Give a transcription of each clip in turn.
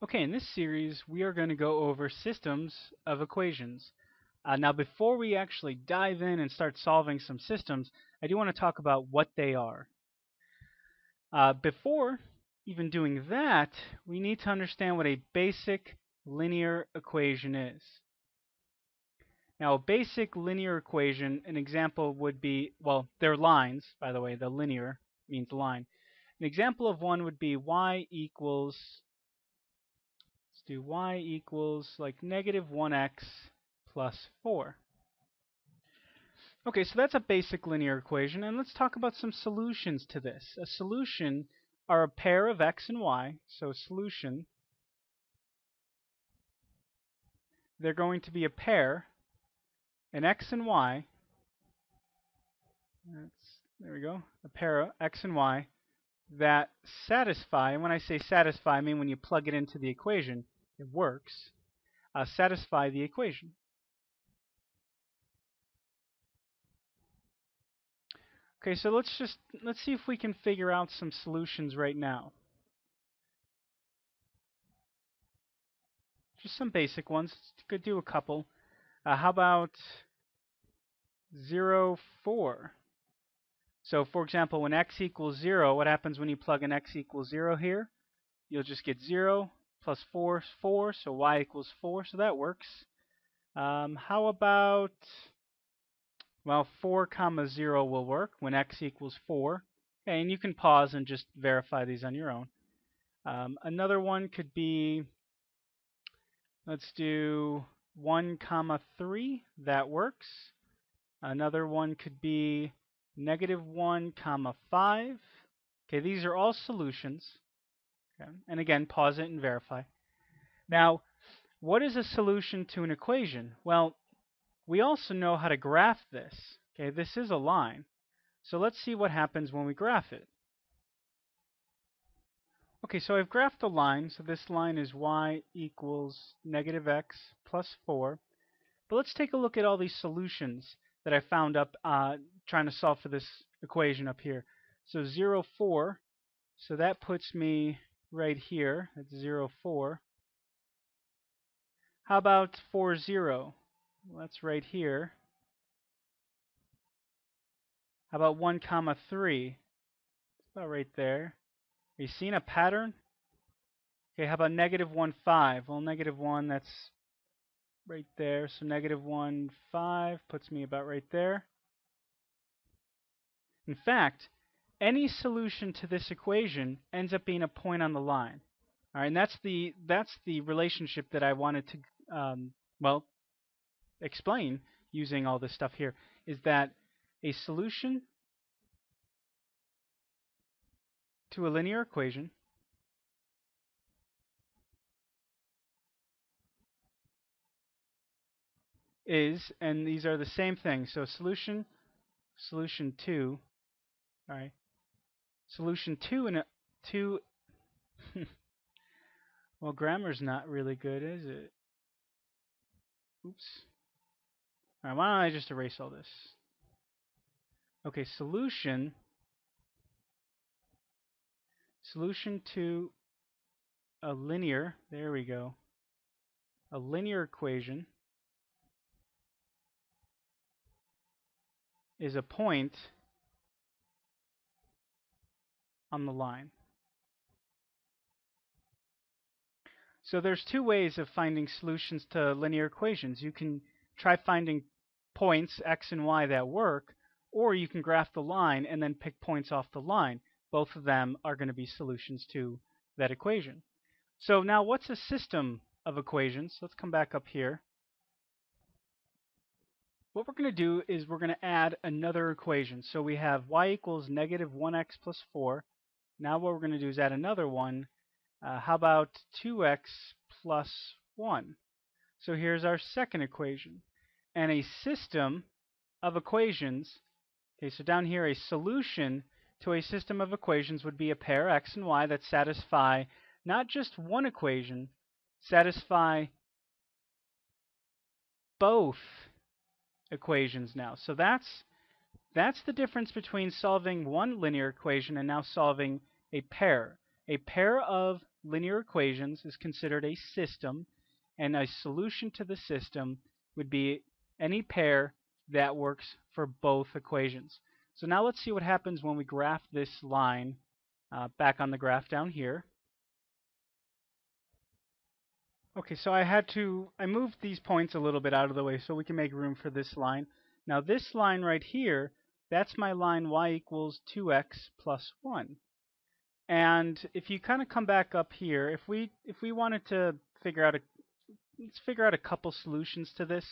Okay, in this series we are going to go over systems of equations. Uh, now before we actually dive in and start solving some systems, I do want to talk about what they are. Uh, before even doing that, we need to understand what a basic linear equation is. Now a basic linear equation, an example would be, well, they're lines, by the way, the linear means line. An example of one would be y equals do y equals like negative 1x plus 4. Okay, so that's a basic linear equation, and let's talk about some solutions to this. A solution are a pair of x and y, so solution, they're going to be a pair, an x and y, that's, there we go, a pair of x and y, that satisfy, and when I say satisfy, I mean when you plug it into the equation, it works, uh, satisfy the equation. Okay, so let's just let's see if we can figure out some solutions right now. Just some basic ones. Could do a couple. Uh, how about 0, 4? So for example, when x equals 0, what happens when you plug in x equals 0 here? You'll just get 0 plus 4 is 4, so y equals 4, so that works. Um, how about, well, 4 comma 0 will work when x equals 4. Okay, and you can pause and just verify these on your own. Um, another one could be, let's do 1 comma 3, that works. Another one could be negative 1 comma 5. Okay, these are all solutions. Okay. And again, pause it and verify. Now, what is a solution to an equation? Well, we also know how to graph this. Okay, this is a line. So let's see what happens when we graph it. Okay, so I've graphed a line. So this line is y equals negative x plus 4. But let's take a look at all these solutions that I found up uh, trying to solve for this equation up here. So 0, 4. So that puts me right here at 0, 4. How about 4, 0? Well, that's right here. How about 1, comma 3? It's about right there. Are you seeing a pattern? Okay, how about negative 1, 5? Well, negative 1, that's right there. So negative 1, 5 puts me about right there. In fact, any solution to this equation ends up being a point on the line. All right, and that's the that's the relationship that I wanted to um, well explain using all this stuff here is that a solution to a linear equation is, and these are the same thing. So solution, solution two, all right, Solution 2 and 2 Well, grammar's not really good, is it? Oops. All right, why don't I just erase all this? Okay, solution solution to a linear, there we go. A linear equation is a point on the line. So there's two ways of finding solutions to linear equations. You can try finding points, x and y, that work, or you can graph the line and then pick points off the line. Both of them are going to be solutions to that equation. So now what's a system of equations? Let's come back up here. What we're going to do is we're going to add another equation. So we have y equals negative 1x plus 4 now what we're going to do is add another one. Uh, how about 2x plus 1? So here's our second equation. And a system of equations, okay, so down here a solution to a system of equations would be a pair x and y that satisfy not just one equation, satisfy both equations now. So that's that's the difference between solving one linear equation and now solving a pair. A pair of linear equations is considered a system, and a solution to the system would be any pair that works for both equations. So now let's see what happens when we graph this line uh, back on the graph down here. Okay, so I had to, I moved these points a little bit out of the way so we can make room for this line. Now this line right here, that's my line y equals 2x plus 1. And if you kind of come back up here, if we if we wanted to figure out a let's figure out a couple solutions to this.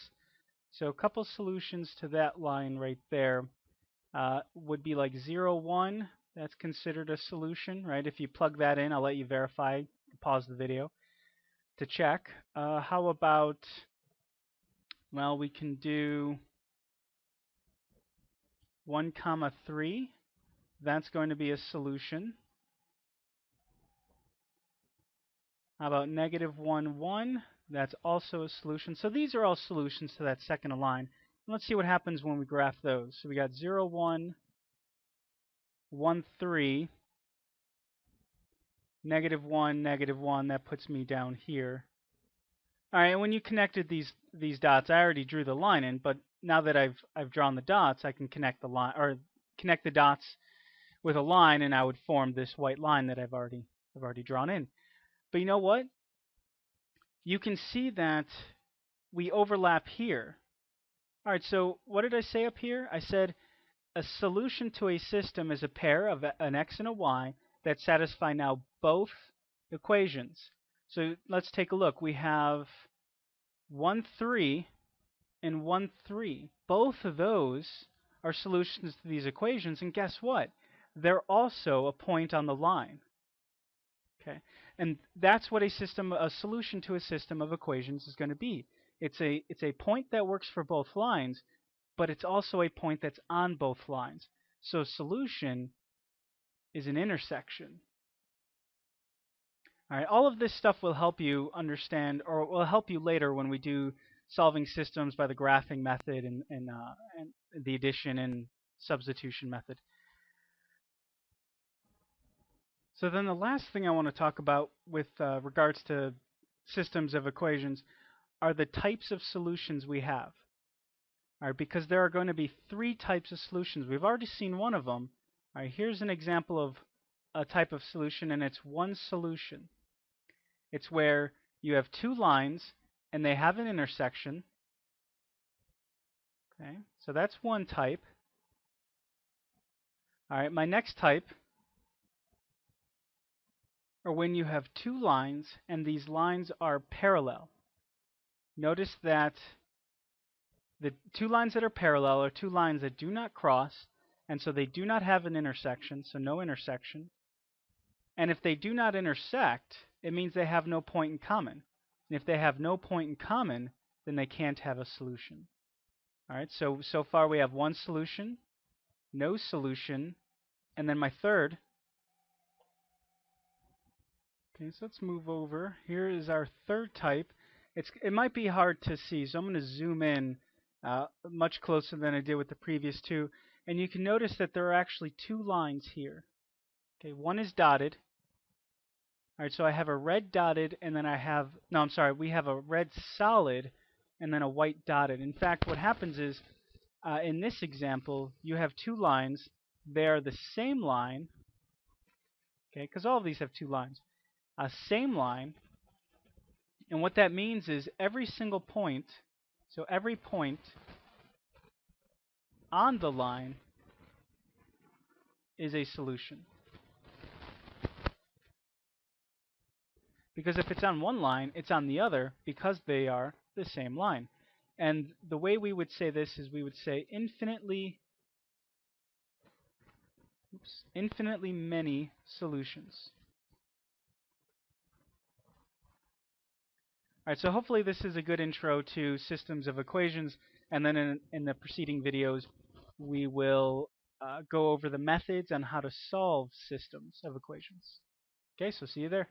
So a couple solutions to that line right there uh, would be like 0, 1. That's considered a solution, right? If you plug that in, I'll let you verify, pause the video to check. Uh, how about, well, we can do 1 comma 3. That's going to be a solution. How about negative 1, 1? That's also a solution. So these are all solutions to that second line. Let's see what happens when we graph those. So we got 0, 1, 1, 3, negative 1, negative 1. That puts me down here. All right, and when you connected these these dots, I already drew the line in, but now that I've I've drawn the dots, I can connect the line or connect the dots with a line, and I would form this white line that I've already I've already drawn in. But you know what? You can see that we overlap here. All right, so what did I say up here? I said a solution to a system is a pair of an x and a y that satisfy now both equations. So let's take a look. We have 1, 3 and 1, 3. Both of those are solutions to these equations, and guess what? They're also a point on the line. Okay, and that's what a system, a solution to a system of equations is going to be. It's a it's a point that works for both lines, but it's also a point that's on both lines. So solution is an intersection. All right, all of this stuff will help you understand, or will help you later when we do solving systems by the graphing method and, and, uh, and the addition and substitution method. So then the last thing I want to talk about with uh, regards to systems of equations are the types of solutions we have. All right, because there are going to be three types of solutions. We've already seen one of them. All right, here's an example of a type of solution, and it's one solution. It's where you have two lines, and they have an intersection. Okay, so that's one type. All right, my next type or when you have two lines and these lines are parallel. Notice that the two lines that are parallel are two lines that do not cross, and so they do not have an intersection, so no intersection. And if they do not intersect, it means they have no point in common. And if they have no point in common, then they can't have a solution. All right, so so far we have one solution, no solution, and then my third Okay, so let's move over. Here is our third type. It's It might be hard to see, so I'm going to zoom in uh, much closer than I did with the previous two. And you can notice that there are actually two lines here. Okay, one is dotted. All right, so I have a red dotted, and then I have, no, I'm sorry, we have a red solid, and then a white dotted. In fact, what happens is, uh, in this example, you have two lines. They are the same line, okay, because all of these have two lines a same line. And what that means is every single point, so every point on the line is a solution. Because if it's on one line, it's on the other because they are the same line. And the way we would say this is we would say infinitely oops, infinitely many solutions. All right, so hopefully this is a good intro to systems of equations, and then in, in the preceding videos we will uh, go over the methods on how to solve systems of equations. Okay, so see you there.